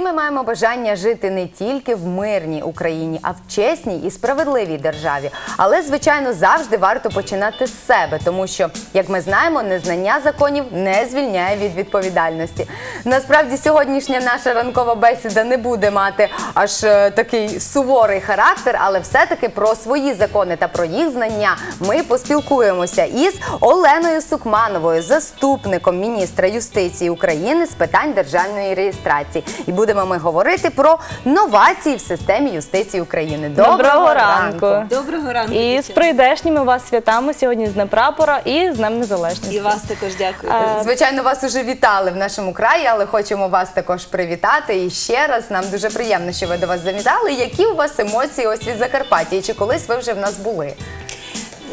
Ми маємо бажання жити не тільки в мирній Україні, а в чесній і справедливій державі. Але, звичайно, завжди варто починати з себе, тому що, як ми знаємо, незнання законів не звільняє від відповідальності. Насправді, сьогоднішня наша ранкова бесіда не буде мати аж е, такий суворий характер, але все-таки про свої закони та про їх знання ми поспілкуємося із Оленою Сукмановою, заступником міністра юстиції України з питань державної реєстрації. І будемо ми говорити про новації в системі юстиції України. Доброго ранку. Доброго ранку. І з прийдешніми вас святами сьогодні з Днем прапора і з Днем Незалежності. І вас також дякую. А, Звичайно, вас уже вітали в нашому краї, але хочемо вас також привітати. І ще раз нам дуже приємно, що ви до вас завітали. Які у вас емоції ось від Закарпаття? І чи колись ви вже в нас були?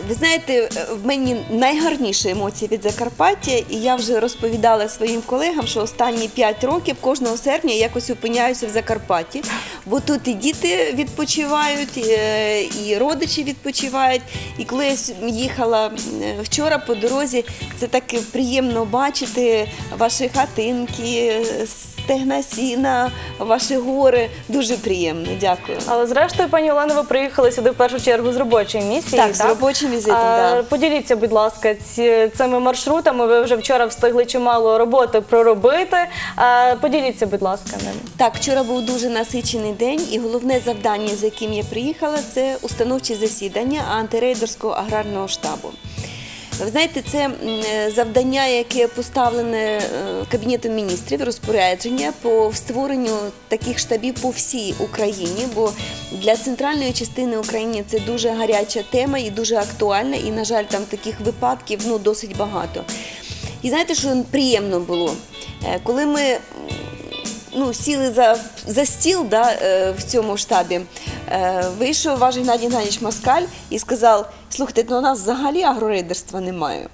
Ви знаєте, в мені найгарніші емоції від Закарпаття, і я вже розповідала своїм колегам, що останні 5 років кожного серпня я якось опиняюся в Закарпатті, бо тут і діти відпочивають, е, і родичі відпочивають. І коли я їхала вчора по дорозі, це так приємно бачити ваші хатинки, стегна сіна, ваші гори. Дуже приємно. Дякую. Але зрештою, пані Олено, ви приїхали сюди в першу чергу з робочої місії. Так, з робочим візитом, А, да. Поділіться, будь ласка, ці, цими маршрутами. Ви вже вчора встигли чимало роботи проробити. А, Поділіться, будь ласка, ними. Так, вчора був дуже насичений день, і головне завдання, з яким я приїхала, це установчі засідання антирейдерського аграрного штабу. Ви знаєте, це завдання, яке поставлене е, Кабінетом міністрів розпорядження по створенню таких штабів по всій Україні, бо для центральної частини України це дуже гаряча тема і дуже актуальна. І, на жаль, там таких випадків ну, досить багато. І знаєте, що приємно було? Е, Коли ми ну, сіли за, за стіл да, е, в цьому штабі, е, вийшов ваш Геннадій Геннадійович Москаль і сказав: слухайте, ну у нас взагалі агрорейдерства немає.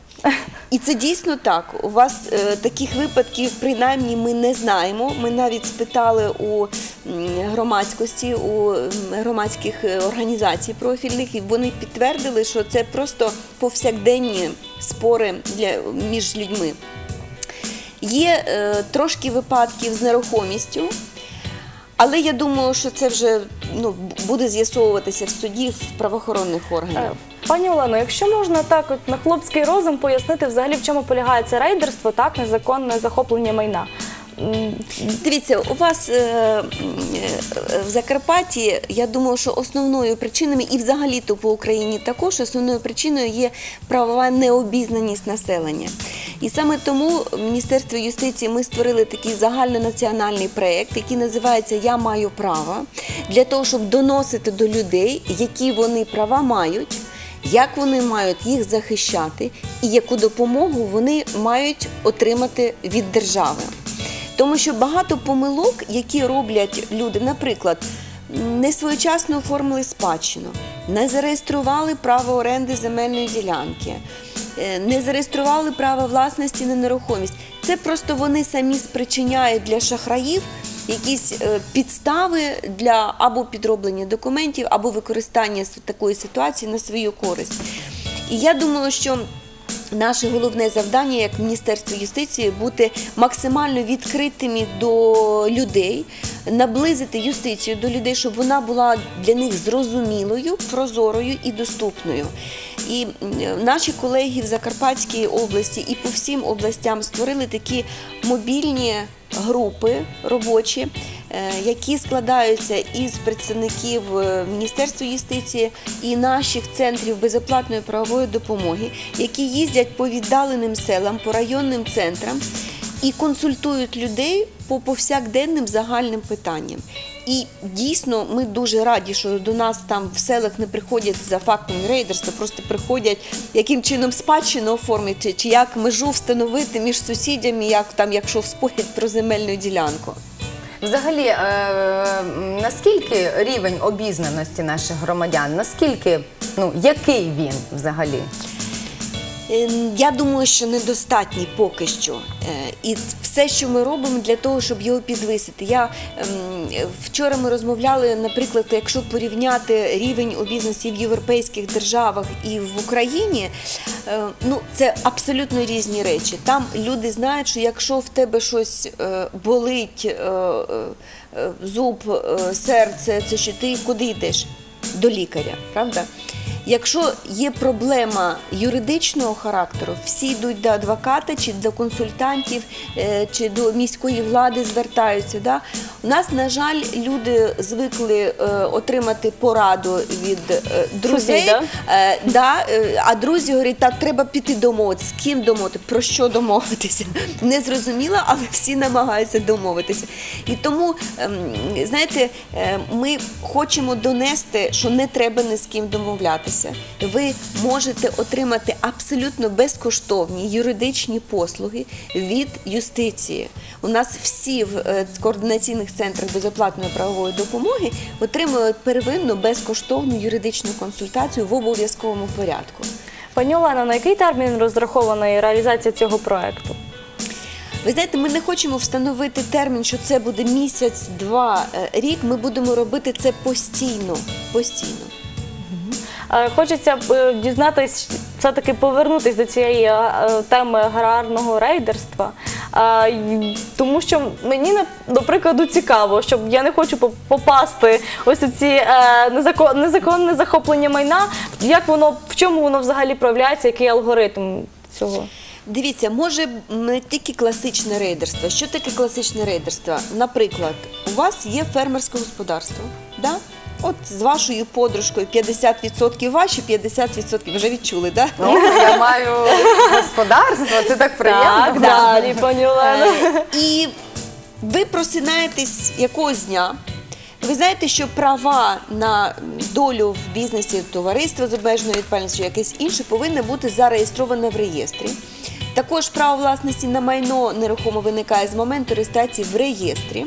І це дійсно так. У вас е, таких випадків, принаймні, ми не знаємо. Ми навіть спитали у громадськості, у громадських е, організацій профільних, і вони підтвердили, що це просто повсякденні спори для, між людьми. Є е, трошки випадків з нерухомістю, але я думаю, що це вже ну, буде з'ясовуватися в суді в правоохоронних Е, органах. Пані Олено, якщо можна так от на хлопський розум пояснити взагалі, в чому полягає це рейдерство, так, незаконне захоплення майна. Дивіться, у вас е, в Закарпатті, я думаю, що основною причиною, і взагалі-то по Україні також основною причиною є правова необізнаність населення. І саме тому Міністерство юстиції ми створили такий загальнонаціональний проєкт, який називається Я маю право для того, щоб доносити до людей, які вони права мають. Як вони мають їх захищати, і яку допомогу вони мають отримати від держави? Тому що багато помилок, які роблять люди, наприклад, не своєчасно оформили спадщину, не зареєстрували право оренди земельної ділянки, е, не зареєстрували право власності на нерухомість. Це просто вони самі спричиняють для шахраїв якісь е, підстави для або підроблення документів, або використання такої ситуації на свою користь. І я думаю, що Наше головне завдання як Міністерство юстиції бути максимально відкритими до людей, наблизити юстицію до людей, щоб вона була для них зрозумілою, прозорою і доступною. І наші колеги в Закарпатській області і по всім областям створили такі мобільні групи робочі, які складаються із представників е, Міністерства юстиції і наших центрів безоплатної правової допомоги, які їздять по віддаленим селам, по районним центрам і консультують людей по повсякденним загальним питанням. І дійсно ми дуже раді, що до нас там в селах не приходять за фактом рейдерства, просто приходять яким чином спадщину оформити, чи як межу встановити між сусідями, як там, якщо спорять про земельну ділянку. Взагалі, е, наскільки рівень обізнаності наших громадян? Наскільки, ну, який він взагалі? Е, Я думаю, що недостатній поки що. Е, І все, що ми робимо для того, щоб його підвисити. Я ем, вчора ми розмовляли, наприклад, якщо порівняти рівень обізнаності в європейських державах і в Україні, е, ну це абсолютно різні речі. Там люди знають, що якщо в тебе щось е, болить, е, зуб, серце, це що ти куди йдеш? До лікаря, правда? Якщо є проблема юридичного характеру, всі йдуть до адвоката чи до консультантів, е, чи до міської влади звертаються. Да? У нас, на жаль, люди звикли е, отримати пораду від е, друзей. Е, да, а друзі говорять, так треба піти домовитися. З ким домовити? Про що домовитися? Не зрозуміло, але всі намагаються домовитися. І тому, ем, знаєте, ми хочемо донести, що не треба ні з ким домовлятися. Ви можете отримати абсолютно безкоштовні юридичні послуги від юстиції. У нас всі в е, координаційних центрах безоплатної правової допомоги отримують первинну безкоштовну юридичну консультацію в обов'язковому порядку. Пані Олена, на який термін розрахована реалізація цього проекту? Ви знаєте, ми не хочемо встановити термін, що це буде місяць, два, е, рік. Ми будемо робити це постійно. Постійно. Е, Хочеться е, дізнатись, все-таки повернутись до цієї е, теми аграрного рейдерства. Тому що мені, до прикладу, цікаво, щоб я не хочу поп- попасти ось у ці незаконне захоплення майна. Як воно, в чому воно взагалі проявляється, який алгоритм цього? Дивіться, може не тільки класичне рейдерство. Що таке класичне рейдерство? Наприклад, у вас є фермерське господарство, да? От з вашою подружкою 50% ваші, 50% вже відчули, да? Ну, я маю господарство, це так приємно. Так, далі, пані Олена. Е, І ви просинаєтесь якогось дня. Ви знаєте, що права на долю в бізнесі товариства з обмеженою відповідальністю, чи якесь інше, повинне бути зареєстроване в реєстрі. Також право власності на майно нерухомо виникає з моменту реєстрації в реєстрі.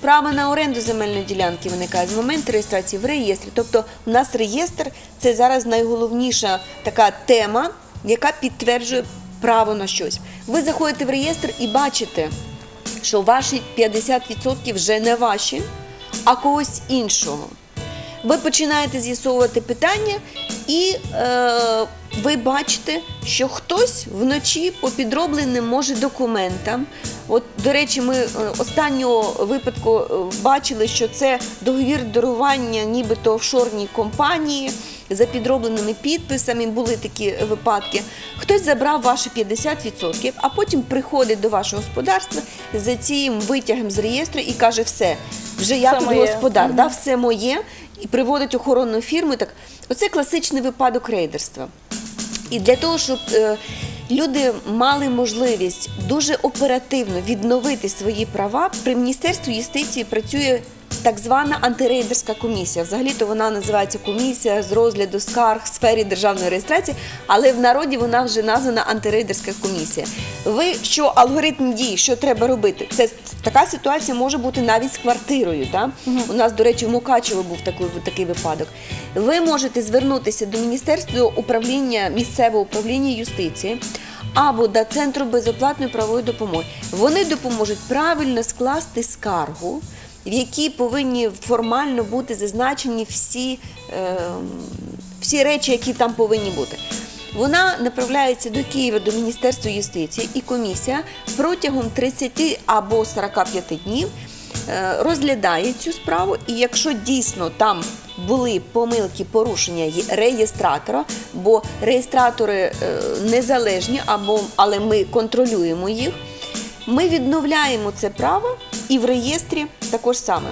Право на оренду земельної ділянки виникає з моменту реєстрації в реєстрі. Тобто, у нас реєстр це зараз найголовніша така тема, яка підтверджує право на щось. Ви заходите в реєстр і бачите, що ваші 50% вже не ваші, а когось іншого. Ви починаєте з'ясовувати питання, і е, ви бачите, що хтось вночі по підробленим може документам. От, до речі, ми е, останнього випадку е, бачили, що це договір дарування, нібито офшорній компанії за підробленими підписами. Були такі випадки. Хтось забрав ваші 50%, а потім приходить до вашого господарства за цим витягом з реєстру і каже: все, вже я Все тут моє. господар, да, все моє, і приводить охоронну фірму. Так, оце класичний випадок рейдерства. І для того, щоб е, люди мали можливість дуже оперативно відновити свої права, при Міністерстві юстиції працює так звана антирейдерська комісія. Взагалі-то вона називається комісія з розгляду скарг в сфері державної реєстрації, але в народі вона вже названа антирейдерська комісія. Ви що алгоритм дій, що треба робити? Це така ситуація може бути навіть з квартирою. Да? У нас, до речі, в Мукачево був такий, такий випадок. Ви можете звернутися до Міністерства управління місцевого управління юстиції. Або до центру безоплатної правової допомоги. Вони допоможуть правильно скласти скаргу, в якій повинні формально бути зазначені всі, е, всі речі, які там повинні бути. Вона направляється до Києва до Міністерства юстиції і комісія протягом 30 або 45 днів е, розглядає цю справу. І якщо дійсно там були помилки, порушення реєстратора, бо реєстратори е, незалежні, або але ми контролюємо їх. Ми відновляємо це право і в реєстрі також саме.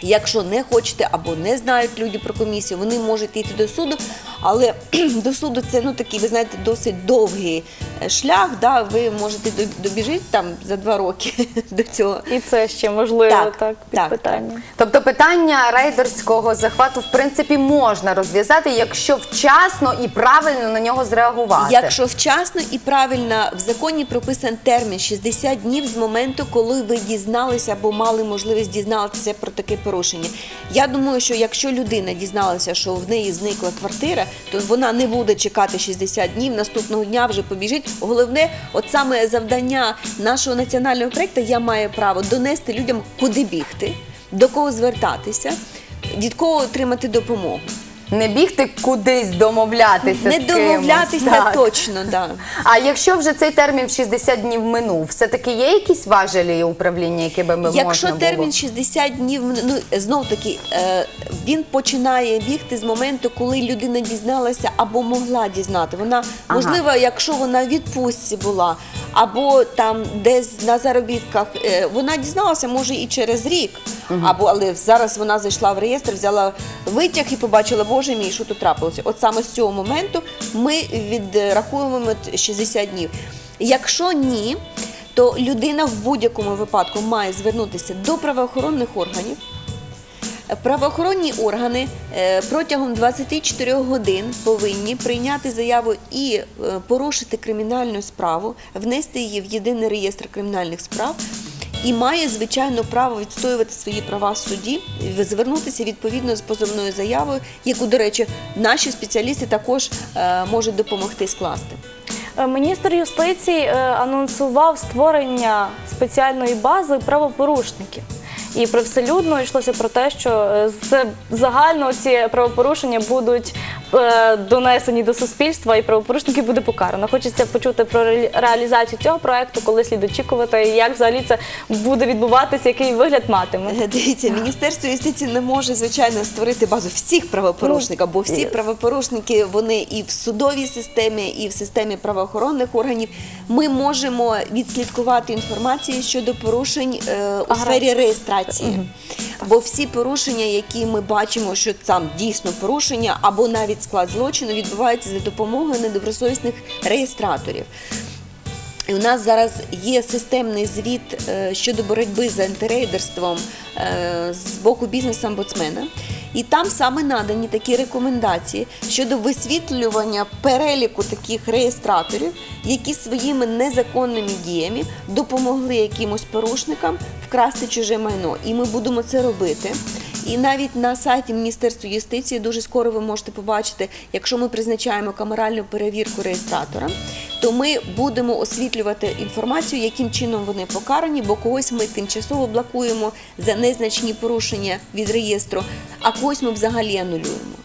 Якщо не хочете або не знають люди про комісію, вони можуть йти до суду, але до суду це ну такий, ви знаєте, досить довгий шлях. Да? Ви можете до- добіжити там за два роки до цього. І це ще можливо Так, так, під так, питання. Тобто питання рейдерського захвату в принципі можна розв'язати, якщо вчасно і правильно на нього зреагувати. Якщо вчасно і правильно в законі прописан термін 60 днів з моменту, коли ви дізналися або мали можливість дізнатися про таке порушення. Я думаю, що якщо людина дізналася, що в неї зникла квартира, то вона не буде чекати 60 днів, наступного дня вже побіжить, Головне, от саме завдання нашого національного проєкту я маю право донести людям, куди бігти, до кого звертатися, від кого отримати допомогу. Не бігти кудись домовлятися. Не з кимось. домовлятися Так. точно, да. А якщо вже цей термін 60 днів минув, все-таки є якісь важелі управління, які би ми Якщо можна термін було? 60 днів, ну знов таки е, він починає бігти з моменту, коли людина дізналася або могла дізнати. Вона Ага. можливо, якщо вона в відпустці була, або там десь на заробітках, е, вона дізналася, може і через рік. Або але зараз вона зайшла в реєстр, взяла витяг і побачила, боже мій, що тут трапилося. От саме з цього моменту ми відраховуємо от 60 днів. Якщо ні, то людина в будь-якому випадку має звернутися до правоохоронних органів. Правоохоронні органи е, протягом 24 годин повинні прийняти заяву і е, порушити кримінальну справу, внести її в єдиний реєстр кримінальних справ. І має звичайно право відстоювати свої права в суді, звернутися відповідно з позовною заявою, яку, до речі, наші спеціалісти також е, можуть допомогти скласти. Міністр юстиції анонсував створення спеціальної бази правопорушників. І привселюдно йшлося про те, що е, з загально ці правопорушення будуть е, донесені до суспільства, і правопорушників буде покарано. Хочеться почути про реалізацію цього проекту, коли слід очікувати, і як взагалі це буде відбуватися, який вигляд матиме. Е, Дивіться, Міністерство юстиції не може звичайно створити базу всіх правопорушників, бо всі правопорушники вони і в судовій системі, і в системі правоохоронних органів. Ми можемо відслідкувати інформацію щодо порушень е, у Ага. сфері реєстрації. Бо всі порушення, які ми бачимо, що там дійсно порушення або навіть склад злочину, відбуваються за допомогою недобросовісних реєстраторів. І у нас зараз є системний звіт е, щодо боротьби з антирейдерством е, з боку бізнес-омбудсмена. І там саме надані такі рекомендації щодо висвітлювання переліку таких реєстраторів, які своїми незаконними діями допомогли якимось порушникам вкрасти чуже майно. І ми будемо це робити. І навіть на сайті Міністерства юстиції дуже скоро ви можете побачити, якщо ми призначаємо камеральну перевірку реєстратора, то ми будемо освітлювати інформацію, яким чином вони покарані, бо когось ми тимчасово блокуємо за незначні порушення від реєстру, а когось ми взагалі анулюємо.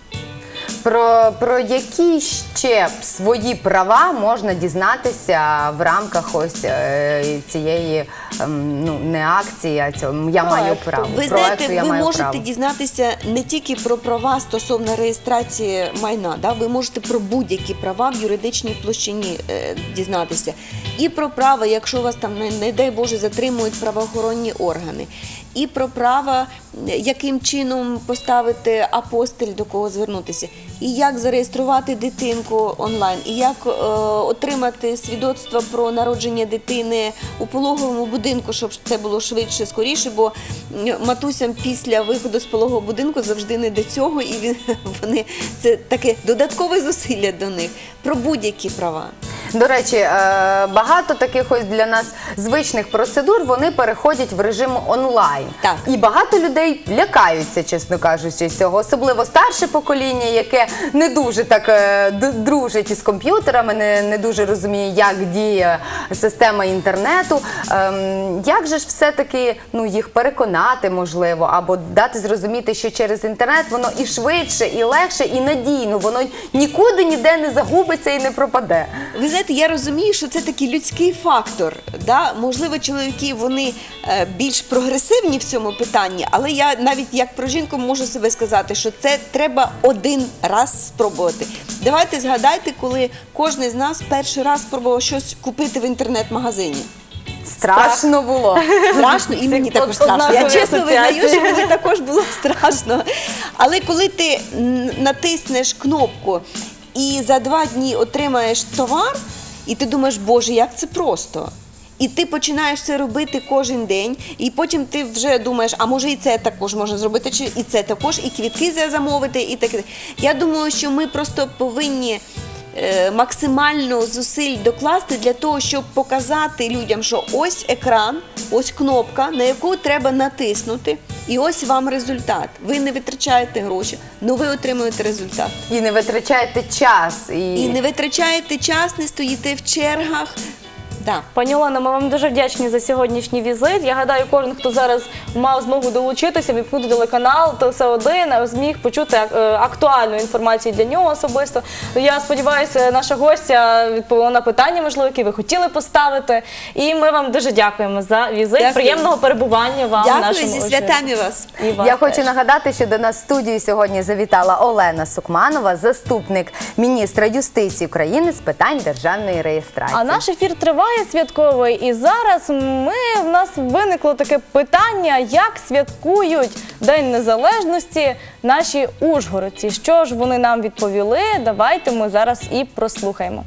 Про, про які ще свої права можна дізнатися в рамках ось е, цієї ем, ну не акції, а цього я маю право. Ви проекту знаєте, я ви маю можете право. дізнатися не тільки про права стосовно реєстрації майна, да? ви можете про будь-які права в юридичній площині е, дізнатися. І про право, якщо вас там, не, не дай Боже, затримують правоохоронні органи, і про право, яким чином поставити апостиль, до кого звернутися, і як зареєструвати дитинку онлайн, і як е, отримати свідоцтво про народження дитини у пологовому будинку, щоб це було швидше, скоріше, бо матусям після виходу з пологового будинку завжди не до цього, і він, вони це таке додаткове зусилля до них. Про будь-які права. До речі, е, багато таких ось для нас звичних процедур вони переходять в режим онлайн. Так. І багато людей лякаються, чесно кажучи, цього, особливо старше покоління, яке не дуже так е, дружить із комп'ютерами, не, не дуже розуміє, як діє система інтернету. Ем, як же ж все-таки ну, їх переконати, можливо, або дати зрозуміти, що через інтернет воно і швидше, і легше, і надійно, воно нікуди ніде не загубиться і не пропаде. Ви знаєте, я розумію, що це такий людський фактор. Да? Можливо, чоловіки вони е, більш прогресивні в цьому питанні, але я навіть як про жінку можу себе сказати, що це треба один раз спробувати. Давайте згадайте, коли кожен з нас перший раз спробував щось купити в інтернет-магазині. Страшно було. Страшно, і мені також страшно. Я чесно визнаю, що мені також було страшно. Але коли ти натиснеш кнопку і за два дні отримаєш товар, і ти думаєш, боже, як це просто. І ти починаєш це робити кожен день, і потім ти вже думаєш, а може і це також можна зробити, чи і це також, і квітки замовити, і таке. Я думаю, що ми просто повинні максимально зусиль докласти для того, щоб показати людям, що ось екран, ось кнопка, на яку треба натиснути, І ось вам результат. Ви не витрачаєте гроші, але ви отримуєте результат. І не витрачаєте час. І, І не витрачаєте час, не стоїте в чергах. Да. Пані Олено, ми вам дуже вдячні за сьогоднішній візит. Я гадаю, кожен, хто зараз мав змогу долучитися, віпнути телеканал ТС1, зміг почути е, актуальну інформацію для нього особисто. Я сподіваюся, наша гостя відповіла на питання, можливо, які ви хотіли поставити. І ми вам дуже дякуємо за візит. Дякую. Приємного перебування вам в Дякую нашому зі святами вас. І вас Я хочу теж. нагадати, що до нас в студію сьогодні завітала Олена Сукманова, заступник міністра юстиції України з питань державної реєстрації. А наш ефір триває святковий, і зараз ми в нас виникло таке питання, як святкують День Незалежності наші ужгородці. Що ж вони нам відповіли? Давайте ми зараз і прослухаємо.